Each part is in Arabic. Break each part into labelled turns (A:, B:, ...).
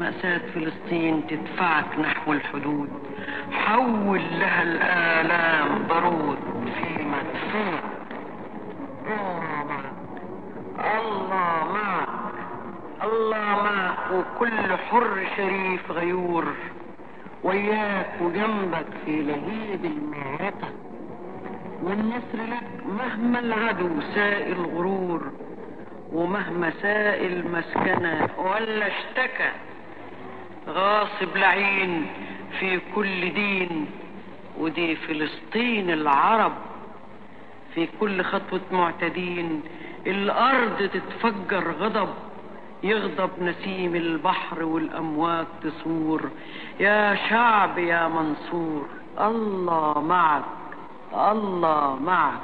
A: مأساة فلسطين تدفعك نحو الحدود. حول لها الآلام بارود في مدفوع. الله معك. الله معك. وكل حر شريف غيور. وياك وجنبك في لهيب المعركة. والنصر لك مهما العدو سائل غرور ومهما سائل مسكنة ولا اشتكى. غاصب لعين في كل دين ودي فلسطين العرب. في كل خطوة معتدين الأرض تتفجر غضب. يغضب نسيم البحر والأمواج تصور يا شعب يا منصور الله معك الله معك.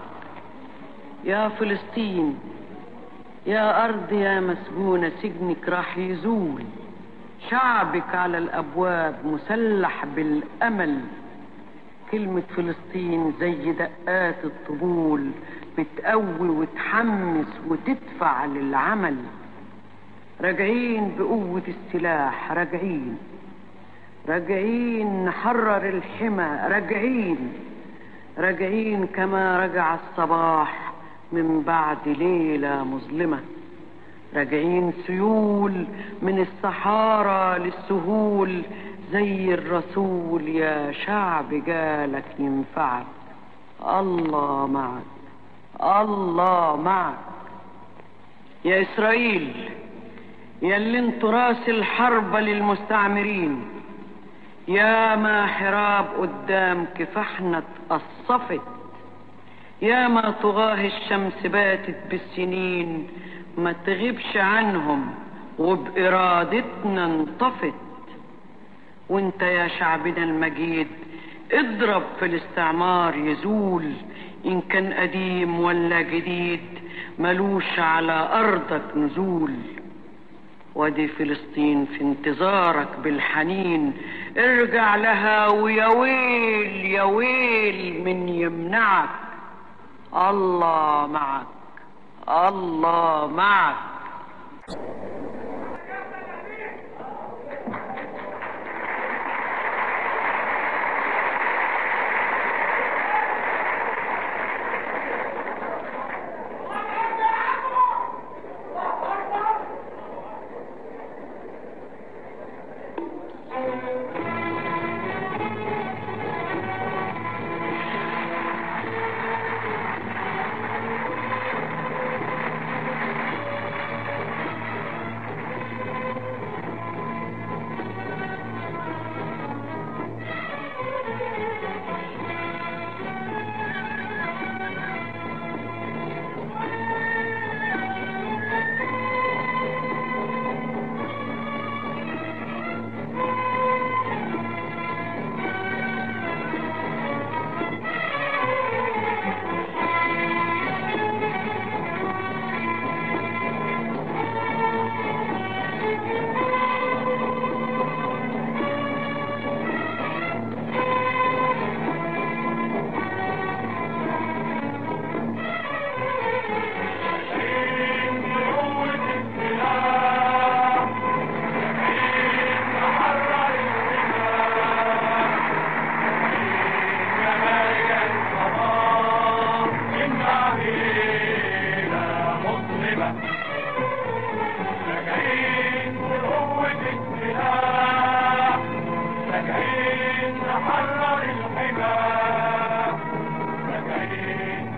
A: يا فلسطين يا أرض يا مسجونة سجنك راح يزول. شعبك على الأبواب مسلح بالأمل. كلمة فلسطين زي دقات الطبول بتقوي وتحمس وتدفع للعمل. راجعين بقوة السلاح راجعين. راجعين نحرر الحمى راجعين. راجعين كما رجع الصباح من بعد ليلة مظلمة. راجعين سيول من الصحارى للسهول زي الرسول يا شعب جالك ينفعك. الله معك الله معك. يا إسرائيل يا اللي أنتوا راس الحرب للمستعمرين يا ما حراب قدام كفاحنا اتقصفت يا ما طغاه الشمس باتت بالسنين ما تغيبش عنهم وبإرادتنا انطفت. وانت يا شعبنا المجيد اضرب في الاستعمار يزول إن كان قديم ولا جديد ملوش على أرضك نزول. وادي فلسطين في انتظارك بالحنين ارجع لها ويا ويل يا ويل من يمنعك. الله معك. الله معك.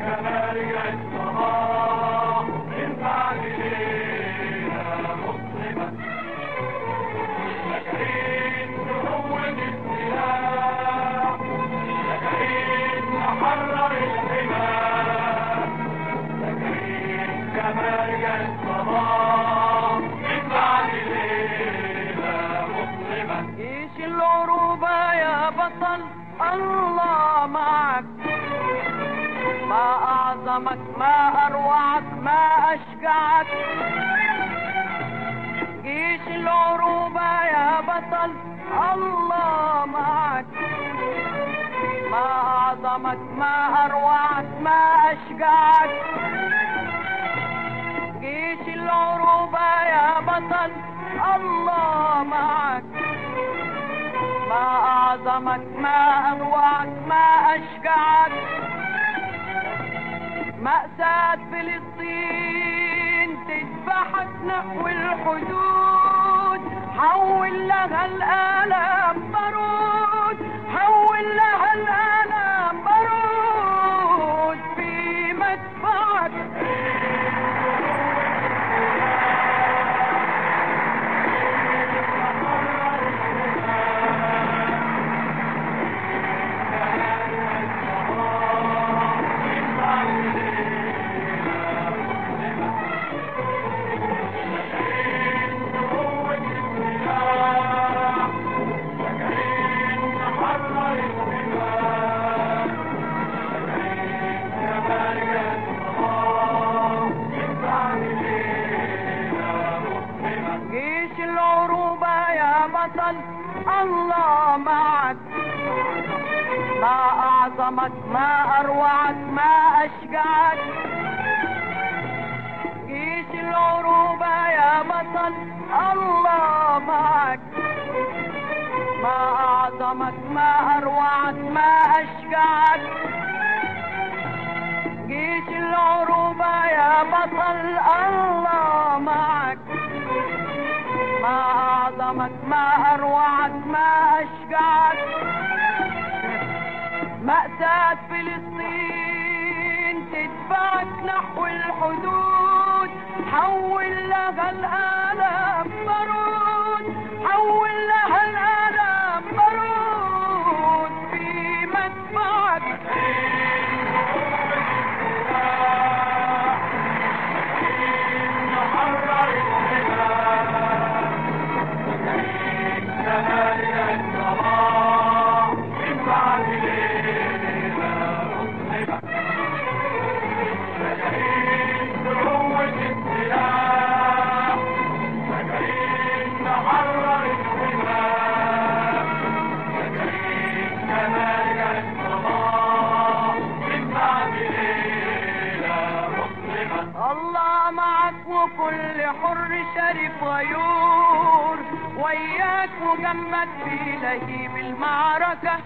A: الله أعظمك ما أروعك ما أشجعك جيش العروبة يا بطل الله معك. ما أعظمك ما أروعك ما أشجعك جيش العروبة يا بطل الله معك. أعظمك ما أروعك ما أشجعك مأساة فلسطين تذبحك نحو الحدود حول لها الآلام بارود بطل الله معك. ما أعظمك ما أروعك ما أشجعك. جيش العروبة يا بطل الله معك. ما أعظمك ما أروعك ما أشجعك. جيش العروبة أعظمك ما أروعك ما أشجعك مأساة فلسطين تدفعك نحو الحدود. حول لها الآلام. وكل حر شريف غيور وياك وجنبك في لهيب المعركة.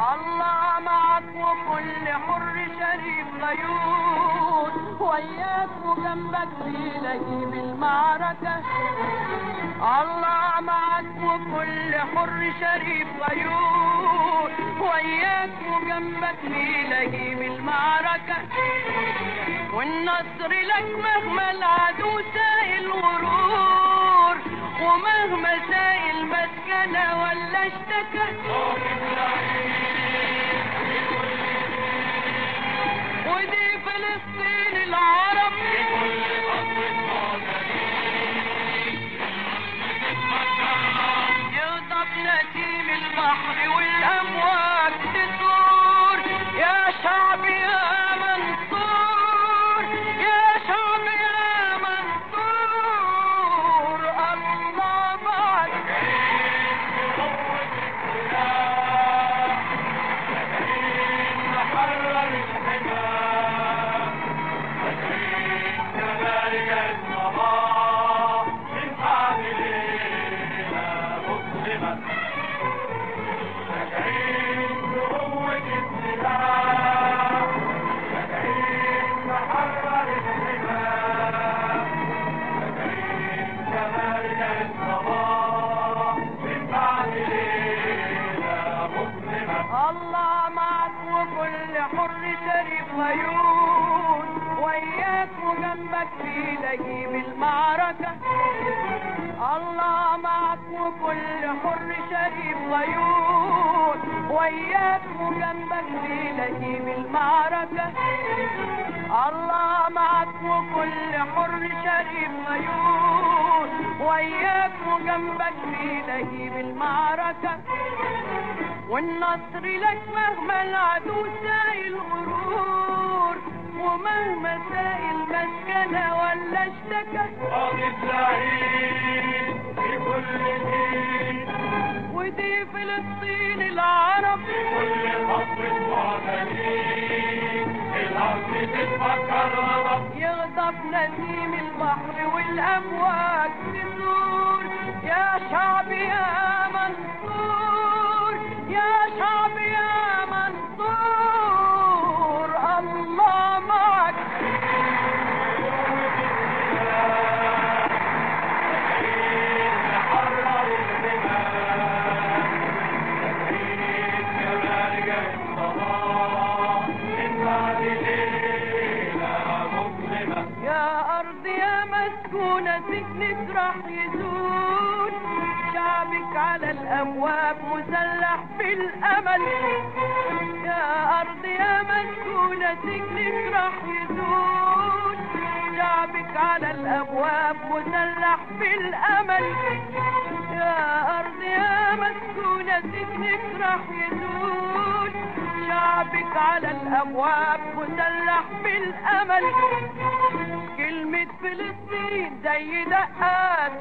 A: الله معك وكل حر شريف غيور وياك وجنبك في لهيب المعركة الله معك وكل حر شريف غيور وياك وجنبك في لهيب المعركة والنصر لك مهما العدو سائل غرور ومهما سائل مسكنة ولا اشتكى. ودي فلسطين العرب. لهيب المعركة. الله معك وكل حر شريف غيور وياك وجنبك في لهيب المعركة. الله معك وكل حر شريف غيور وياك وجنبك في لهيب المعركة. والنصر لك مهما العدو سائل غرور ومهما سائل مسكنة ولا اشتكى
B: واقف زعيم في كل دين.
A: ودي فلسطين العرب.
B: كل خطوة معتدين الأرض تتفكر غضب
A: يغضب نسيم البحر والأمواج تثور يا شعب يا منصور على الأبواب مسلح بالأمل يا أرض يا مسكونة سجنك راح يزول. شعبك على الأبواب مسلح بالأمل يا أرض يا مسكونة سجنك راح يزول. شعبك على الأبواب مسلح بالأمل كلمة فلسطين زي دقات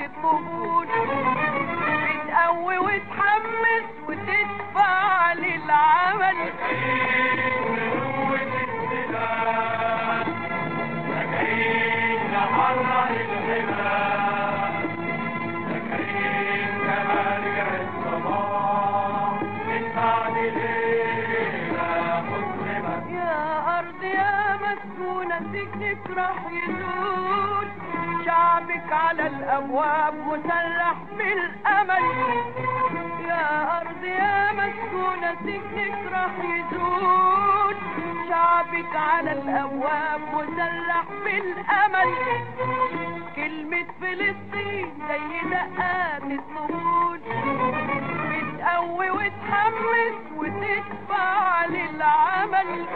A: شعبك على الأبواب مسلح بالأمل. يا أرض يا مسكونة سجنك راح يزول. شعبك على الأبواب مسلح بالأمل. كلمة فلسطين زي دقات الطبول بتقوي وتحمس وتدفع للعمل.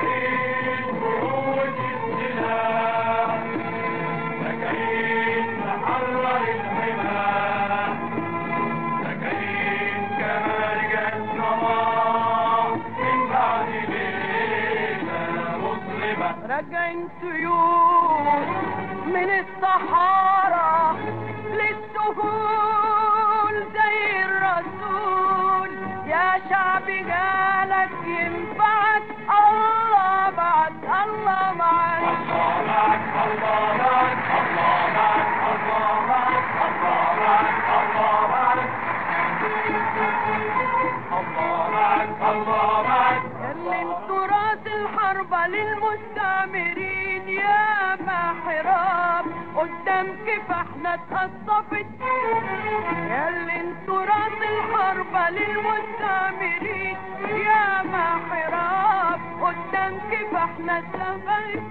A: طيور من الصحارى للسهول زي الرسول. يا شعب جالك ينفعك الله بعد الله معك. اللي أنتوا راس الحربة للمستعمرين. كفاحنا اتقصفت يا اللي أنتوا راس الحربة للمستعمرين. يا ما حراب قدام كفاحنا اتقصفت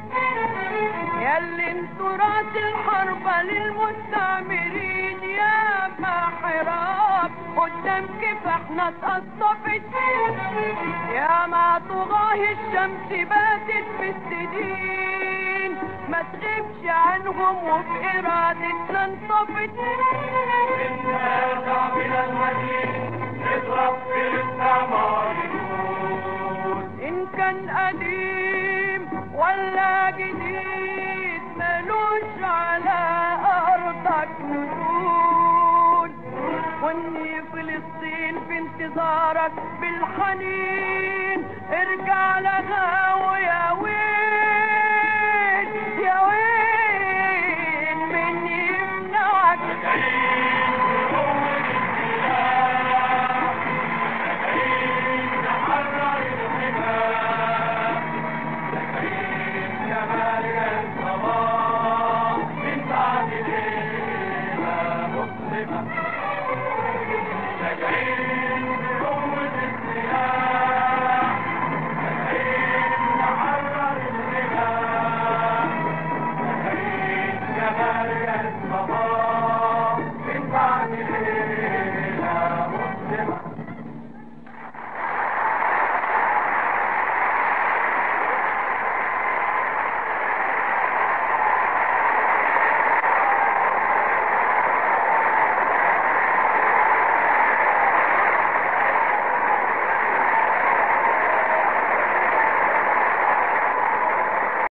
A: يا اللي أنتوا راس الحربة للمستعمرين. يا ما حراب قدام كفاحنا اتقصفت يا ما طغاه الشمس باتت في السنين ما تغيبش عنهم وبإرادتنا انطفت إن كان قديم ولا جديد ملوش على أرضك نزول وإني فلسطين في انتظارك بالحنين ارجع ويل